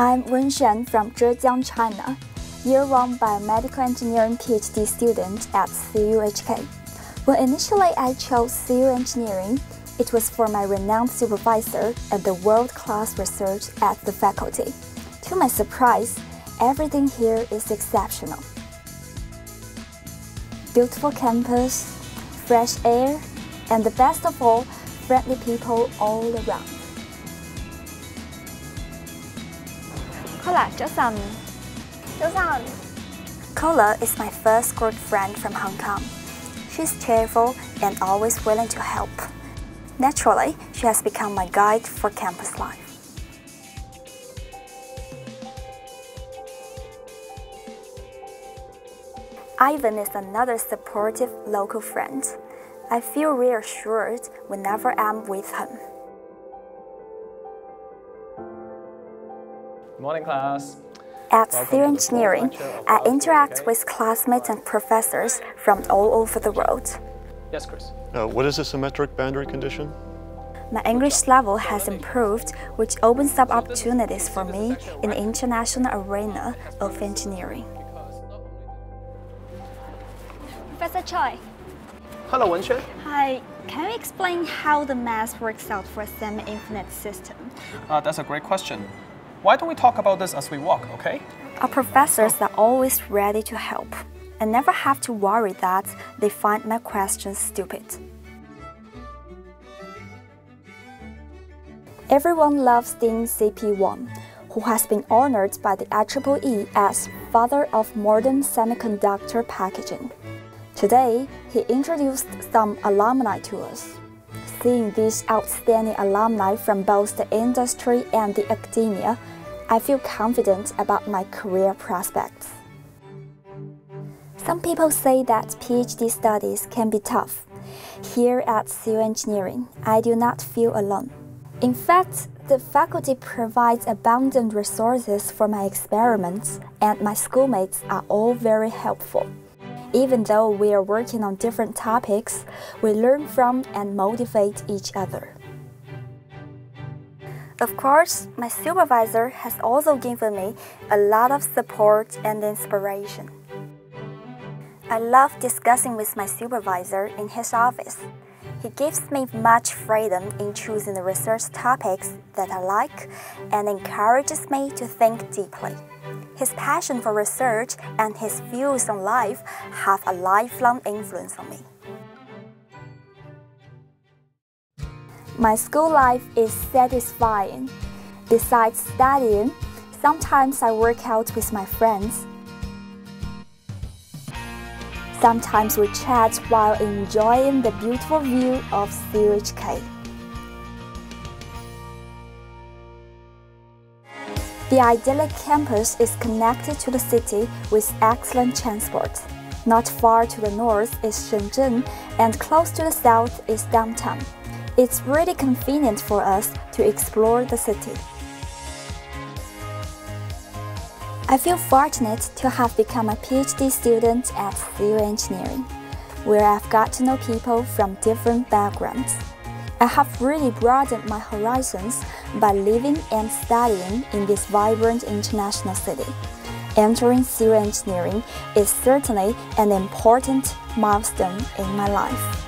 I'm Wen Xuan from Zhejiang, China, year one biomedical engineering PhD student at CUHK. When initially I chose CU engineering, it was for my renowned supervisor and the world-class research at the faculty. To my surprise, everything here is exceptional. Beautiful campus, fresh air, and the best of all, friendly people all around. Hola, Joseon. Joseon. Kola is my first good friend from Hong Kong. She's cheerful and always willing to help. Naturally, she has become my guide for campus life. Ivan is another supportive local friend. I feel reassured whenever I'm with him. Morning, class. At CU Engineering, I interact with classmates and professors from all over the world. Yes, Chris. Uh, what is a symmetric boundary condition? My English level has improved, which opens up opportunities for me in the international arena of engineering. Professor Choi. Hello, Wenxuan. Hi. Can you explain how the math works out for a semi-infinite system? Uh, that's a great question. Why don't we talk about this as we walk, okay? Our professors are always ready to help. I never have to worry that they find my questions stupid. Everyone loves Dean CP Wong, who has been honored by the IEEE as Father of Modern Semiconductor Packaging. Today, he introduced some alumni to us. Seeing these outstanding alumni from both the industry and the academia, I feel confident about my career prospects. Some people say that PhD studies can be tough. Here at CU Engineering, I do not feel alone. In fact, the faculty provides abundant resources for my experiments, and my schoolmates are all very helpful. Even though we are working on different topics, we learn from and motivate each other. Of course, my supervisor has also given me a lot of support and inspiration. I love discussing with my supervisor in his office. He gives me much freedom in choosing the research topics that I like and encourages me to think deeply. His passion for research and his views on life have a lifelong influence on me. My school life is satisfying. Besides studying, sometimes I work out with my friends. Sometimes we chat while enjoying the beautiful view of CUHK. The idyllic campus is connected to the city with excellent transport. Not far to the north is Shenzhen, and close to the south is downtown. It's really convenient for us to explore the city. I feel fortunate to have become a PhD student at CU Engineering, where I've got to know people from different backgrounds. I have really broadened my horizons by living and studying in this vibrant international city. Entering CU Engineering is certainly an important milestone in my life.